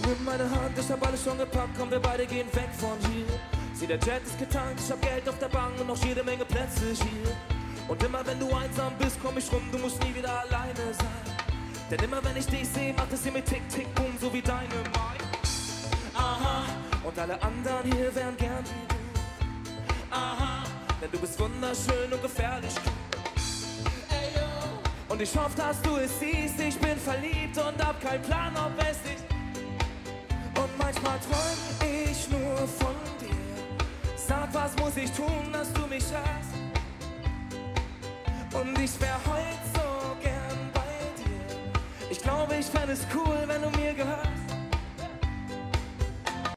nimm meine Hand, ich hab alles schon gepackt, komm, wir beide gehen weg von hier. Sieh, der Jet ist getankt, ich hab Geld auf der Bank und noch jede Menge Plätze hier. Und immer wenn du einsam bist, komm ich rum, du musst nie wieder alleine sein. Denn immer wenn ich dich sehe, macht es hier mit Tick, Tick, Boom, so wie deine Mai. Aha, und alle anderen hier wären gern wie du. Aha, denn du bist wunderschön und gefährlich. Ey, yo. Und ich hoffe, dass du es siehst, ich bin verliebt und hab keinen Plan, ob es dich manchmal träum ich nur von dir. Sag, was muss ich tun, dass du mich hast? Und ich wär heut so gern bei dir. Ich glaube, ich fände es cool, wenn du mir.